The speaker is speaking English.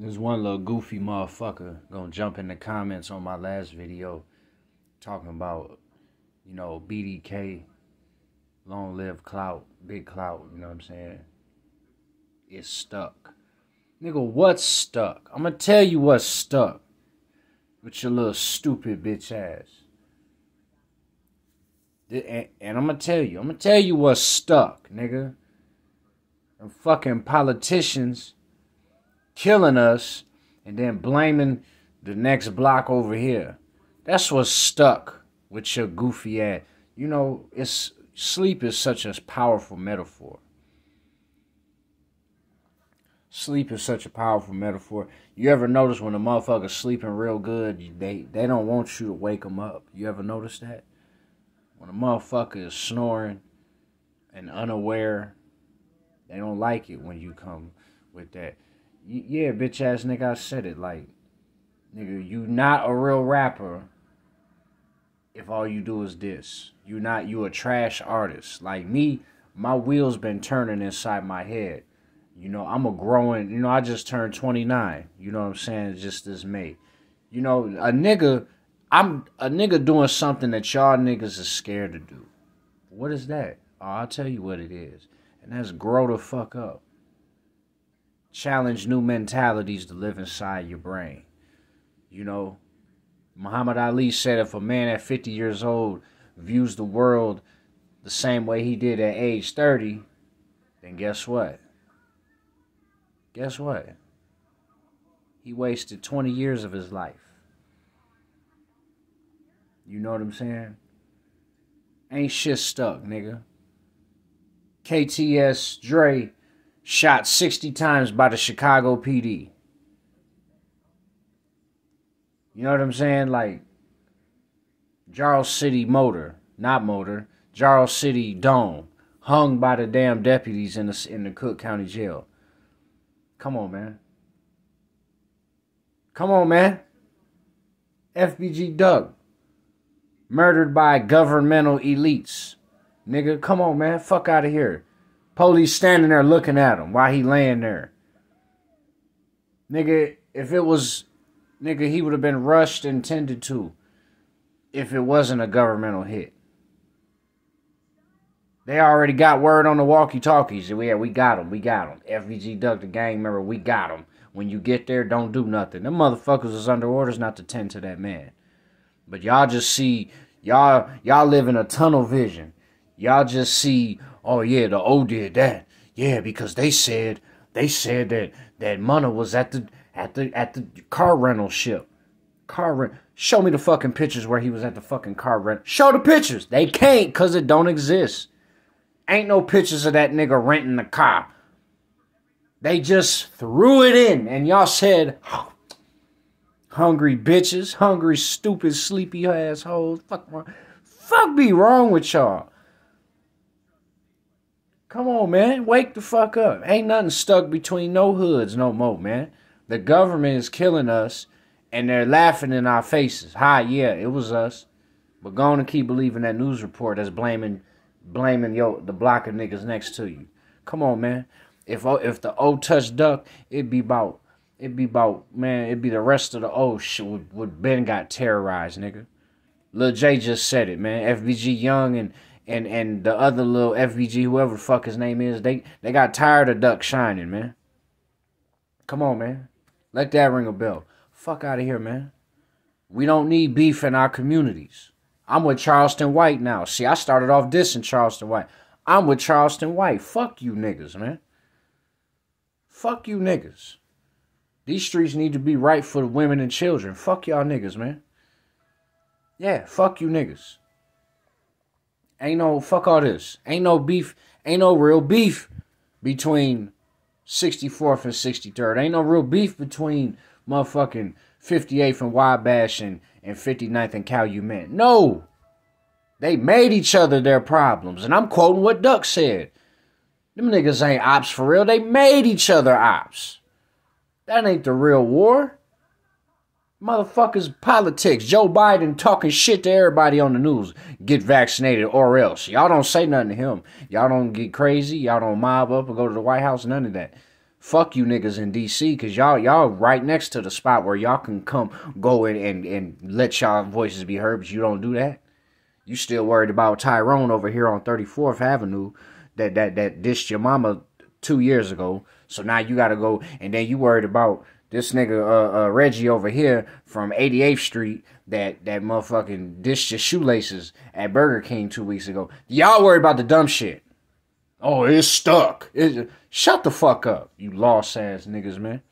There's one little goofy motherfucker gonna jump in the comments on my last video talking about, you know, BDK, long live clout, big clout, you know what I'm saying? It's stuck. Nigga, what's stuck? I'm gonna tell you what's stuck with your little stupid bitch ass. And, I'm gonna tell you, I'm gonna tell you what's stuck, nigga. And fucking politicians killing us and then blaming the next block over here. That's what's stuck with your goofy ass. You know, it's sleep is such a powerful metaphor. Sleep is such a powerful metaphor. You ever notice when a motherfucker's sleeping real good, they they don't want you to wake them up. You ever notice that? When a motherfucker is snoring and unaware, they don't like it when you come with that yeah, bitch ass nigga, I said it. Like, nigga, you not a real rapper if all you do is this. You not you a trash artist. Like me, my wheels been turning inside my head. You know, I'm a growing, you know, I just turned 29. You know what I'm saying? Just this May. You know, a nigga, I'm a nigga doing something that y'all niggas is scared to do. What is that? Oh, I'll tell you what it is. And that's grow the fuck up challenge new mentalities to live inside your brain. You know, Muhammad Ali said if a man at 50 years old views the world the same way he did at age 30, then guess what? Guess what? He wasted 20 years of his life. You know what I'm saying? Ain't shit stuck, nigga. KTS Dre shot 60 times by the Chicago PD. You know what I'm saying? Like Charles City Motor, not Motor, Charles City Dome, hung by the damn deputies in the in the Cook County Jail. Come on, man. Come on, man. FBG Duck murdered by governmental elites. Nigga, come on, man. Fuck out of here. Police standing there looking at him while he laying there. Nigga, if it was, nigga, he would have been rushed and tended to if it wasn't a governmental hit. They already got word on the walkie-talkies. Yeah, we got him. We got him. FBG Duck, the gang member, we got him. When you get there, don't do nothing. Them motherfuckers is under orders not to tend to that man. But y'all just see, y'all, y'all live in a tunnel vision. Y'all just see oh yeah, the O did that. Yeah, because they said they said that that Munna was at the at the at the car rental ship. Car rent. Show me the fucking pictures where he was at the fucking car rent. Show the pictures. They can't cause it don't exist. Ain't no pictures of that nigga renting the car. They just threw it in and y'all said, hungry bitches, hungry, stupid, sleepy assholes. Fuck, fuck be wrong with y'all. Come on, man. Wake the fuck up. Ain't nothing stuck between no hoods no more, man. The government is killing us and they're laughing in our faces. Hi, yeah, it was us. But go on and keep believing that news report that's blaming blaming yo the block of niggas next to you. Come on, man. If oh, if the old touch duck, it'd be about it'd be about man, it'd be the rest of the O shit would, would Ben got terrorized, nigga. Lil J just said it, man. FBG Young and and and the other little FBG, whoever the fuck his name is, they they got tired of Duck shining, man. Come on, man. Let that ring a bell. Fuck out of here, man. We don't need beef in our communities. I'm with Charleston White now. See, I started off dissing Charleston White. I'm with Charleston White. Fuck you niggas, man. Fuck you niggas. These streets need to be right for the women and children. Fuck y'all niggas, man. Yeah, fuck you niggas. Ain't no fuck all this. Ain't no beef. Ain't no real beef between 64th and 63rd. Ain't no real beef between motherfucking 58th and Wabash and, and 59th and Calumet. No. They made each other their problems. And I'm quoting what Duck said. Them niggas ain't ops for real. They made each other ops. That ain't the real war. Motherfuckers, politics. Joe Biden talking shit to everybody on the news. Get vaccinated or else. Y'all don't say nothing to him. Y'all don't get crazy. Y'all don't mob up or go to the White House. None of that. Fuck you niggas in DC, cause y'all y'all right next to the spot where y'all can come go in and, and let y'all voices be heard, but you don't do that. You still worried about Tyrone over here on 34th Avenue that that that dissed your mama two years ago. So now you gotta go and then you worried about this nigga uh, uh, Reggie over here from 88th Street that that motherfucking dissed your shoelaces at Burger King two weeks ago. Y'all worried about the dumb shit. Oh, it's stuck. It's, shut the fuck up, you lost ass niggas, man.